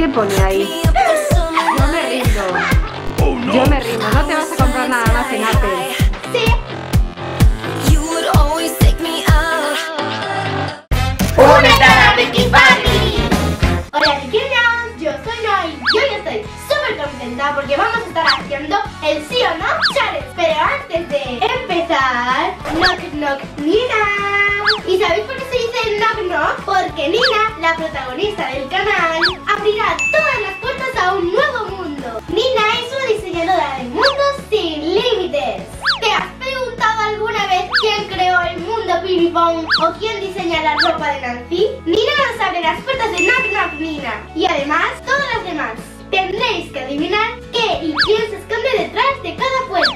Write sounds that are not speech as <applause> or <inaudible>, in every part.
¿Qué pone ahí? Yo me rindo. Yo me rindo. No te vas a comprar nada más en Apple. Sí. ¡Únete a Ricky Party! Hola chiquillos, yo soy Noy y hoy estoy súper contenta porque vamos a estar haciendo el sí o no challenge. Pero antes de knock knock Nina. ¿Y sabéis por qué se dice knock knock? Porque Nina, la protagonista del canal, abrirá todas las puertas a un nuevo mundo. Nina es una diseñadora de mundos sin límites. ¿Te has preguntado alguna vez quién creó el mundo Ping Pong o quién diseña la ropa de Nancy? Nina nos abre las puertas de Knock Knock Nina y además todas las demás. Tendréis que adivinar qué y quién se esconde detrás de cada puerta.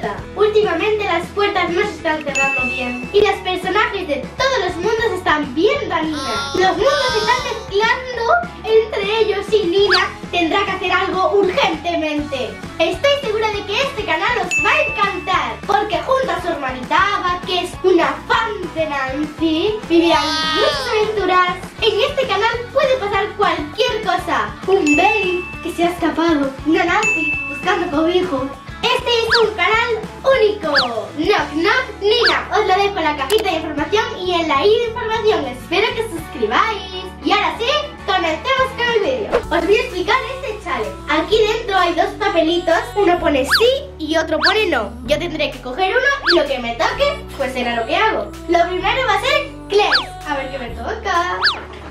Tendrá que hacer algo urgentemente. Estoy segura de que este canal os va a encantar porque junto a su hermanita Ava, que es una fan de Nancy, vivirán muchas aventuras. En este canal puede pasar cualquier cosa. Un baby que se ha escapado, una Nancy buscando cobijo. Este es un canal único. Knock Knock Nina. Os lo dejo en la cajita de información y en la i de información. Espero que os suscribáis. Y ahora sí, comencemos con el vídeo. Os voy a explicar challenge. Aquí dentro hay dos papelitos. Uno pone sí y otro pone no. Yo tendré que coger uno y lo que me toque, pues será lo que hago. Lo primero va a ser Claire. A ver qué me toca.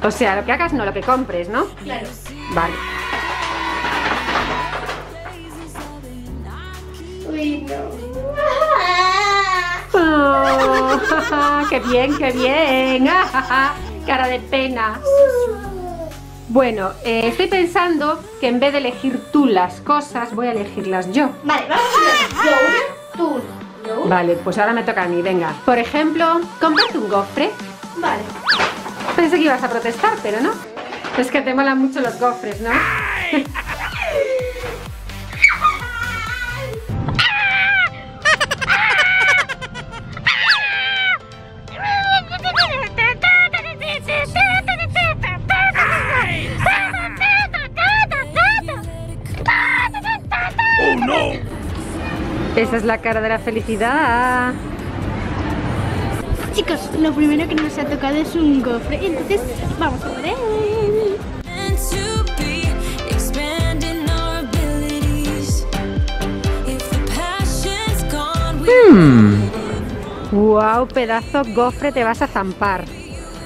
O sea, lo que hagas no lo que compres, ¿no? Claro. Vale. Uy, no. <laughs> Oh, <laughs> ¡Qué bien, qué bien! <laughs> Cara de pena. Bueno, eh, estoy pensando que en vez de elegir tú las cosas, voy a elegirlas yo. Vale, vamos a ver. Yo una, tú una. Yo. Vale, pues ahora me toca a mí, venga. Por ejemplo, comprarte un gofre. Vale. Pensé que ibas a protestar, pero no. Es que te molan mucho los gofres, ¿no? <laughs> Esa es la cara de la felicidad. Chicos, lo primero que nos ha tocado es un gofre. Entonces, vamos a gone, we ¡Wow! Pedazo gofre te vas a zampar.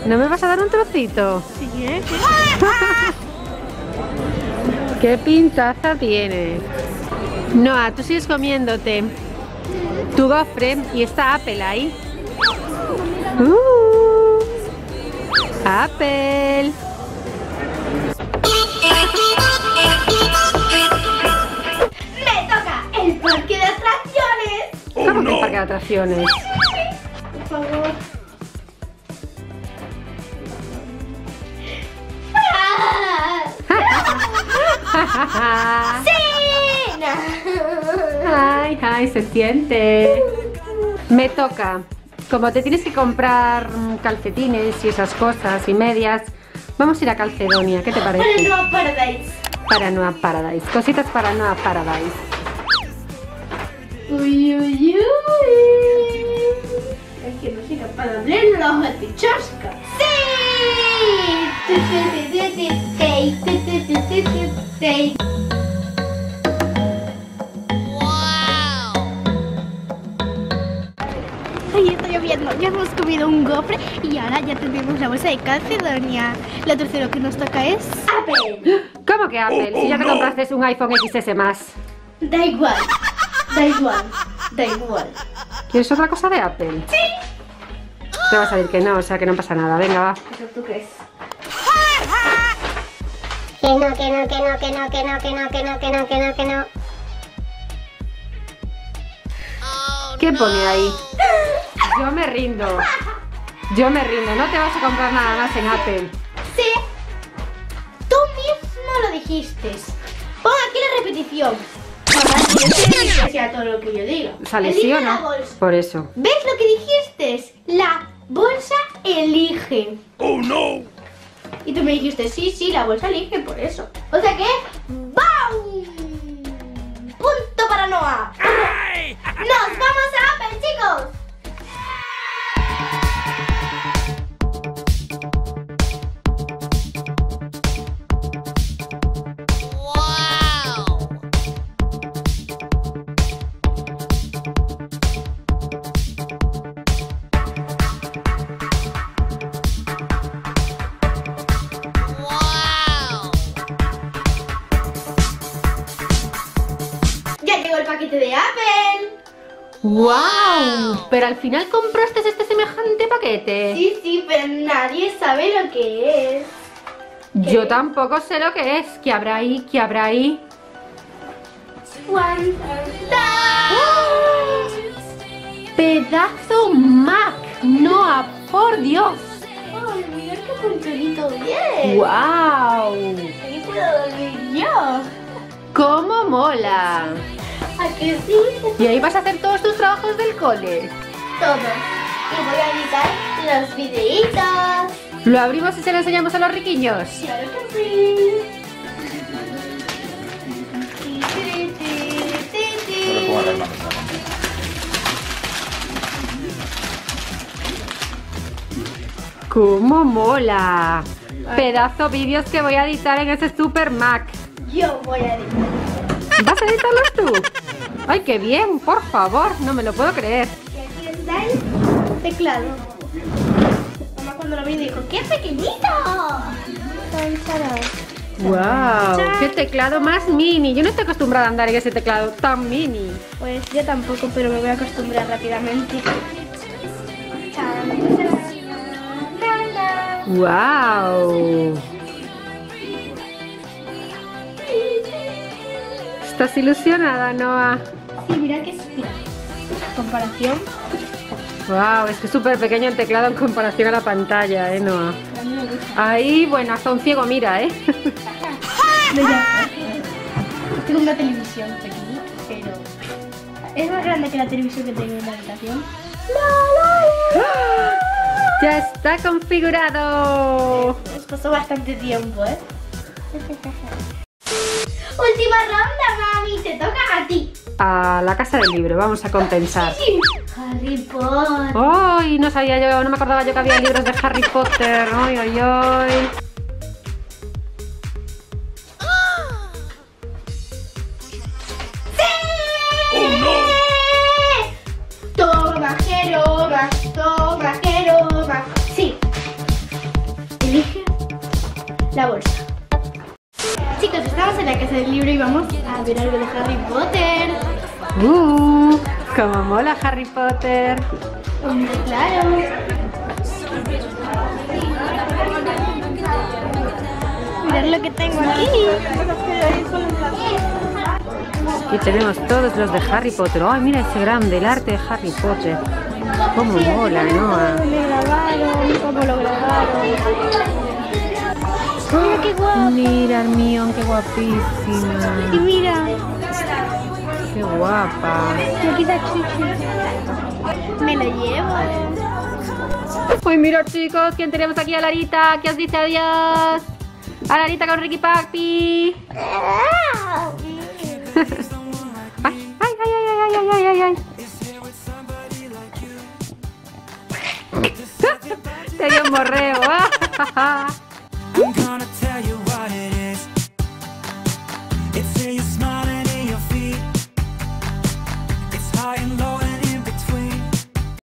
¿No me vas a dar un trocito? Sí, ¿eh? <laughs> ¡Qué pintaza tienes! Noah, tú sigues comiéndote tu gofre y está Apple ahí. ¡Uh! ¡Apple! Me toca el parque de atracciones. ¿Cómo que el parque de atracciones? Por favor. <laughs> ¡Ah! <laughs> ¡Sí! ¡Ay, ay! Se siente. Me toca. Como te tienes que comprar mm, calcetines y esas cosas y medias, vamos a ir a Calcedonia. ¿Qué te Para parece? nuevo Paradise. Para Noah Paradise. Cositas para Noah Paradise. Uy, uy, uy. Es que no soy capaz de abrir de chasca. ¡Sí! Gofre y ahora ya tenemos la bolsa de Calcedonia. Lo tercero que nos toca es Apple. ¿Cómo que Apple? Si ya te compraste un iPhone XS más. Da igual. Da igual. Da igual. ¿Quieres otra cosa de Apple? Sí. Te vas a decir que no, o sea que no pasa nada. Venga, va. ¿Eso tú crees? Que no, que no, que no, que no, que no, que no, que no, que no, que no, que no. ¿Qué pone ahí? Yo me rindo. Yo me rindo. No te vas a comprar nada más en Apple. Sí. Tú mismo lo dijiste. Pon aquí la repetición. Si yo te digo que sea todo lo que yo diga. ¿Sale Elige sí o la no? bolsa. Por eso. ¿Ves lo que dijiste? La bolsa elige. Oh no! Y tú me dijiste, sí, sí, la bolsa elige por eso. O sea que, ¡BAUM! Punto para Noah. ¡Nos vamos a Apple, chicos! ¡Wow! Pero al final compraste este semejante paquete. Sí, sí, pero nadie sabe lo que es. Yo tampoco sé lo que es. ¿Qué habrá ahí? ¿Qué habrá ahí? One, ¡Pedazo Mac! ¡Noah, por Dios! ¡Ay, mira qué punterito bien! ¡Wow! Aquí puedo dormir yo. ¡Cómo mola! ¿A que sí? Y ahí vas a hacer todos tus trabajos del cole. Todo. Y voy a editar los videitos. ¿Lo abrimos y se lo enseñamos a los riquiños? Claro que sí. ¡Cómo mola! Pedazo vídeos que voy a editar en ese Super Mac. Yo voy a editar. ¿Vas a editarlos tú? ¡Ay, qué bien! Por favor, no me lo puedo creer. Y aquí está el teclado. Mamá cuando lo vi dijo, ¡qué pequeñito! ¡Wow! ¡Qué teclado más mini! Yo no estoy acostumbrada a andar en ese teclado tan mini. Pues yo tampoco, pero me voy a acostumbrar rápidamente. ¡Wow! ¿Estás ilusionada, Noah? Sí, mira que es. Mira. Comparación. ¡Wow! Es que es súper pequeño el teclado en comparación a la pantalla, ¿eh, Noah? Ahí, bueno, hasta un ciego mira, ¿eh? Tengo una televisión pequeñita, pero. Es más grande que la televisión que tengo en la habitación. ¡Ya está configurado! Nos pasó bastante tiempo, ¿eh? <laughs> Última ronda, mami. Te toca a ti. A la casa del libro, vamos a compensar. Harry Potter. ¡Ay! no sabía yo, no me acordaba yo que había libros de Harry Potter. ¡Ay, ay, ay! La casa del libro y vamos a ver algo de Harry Potter. ¡Uh! ¡Cómo mola Harry Potter! Hombre, claro. Mirad lo que tengo aquí. Y tenemos todos los de Harry Potter. ¡Ay, mira ese grande, el arte de Harry Potter! ¡Cómo mola, Noah! Me grabaron, cómo lo grabaron. Mira qué guapo. Mira, Hermione, qué guapísima. Y mira, ¡Qué guapa! aquí está Chuchu. Me lo llevo. Uy, mira chicos, ¿quién tenemos aquí a Larita? ¿Qué os dice adiós? A Larita con Ricky Papi. <laughs> Ay, ay, ay, ay, ay, ay, ay,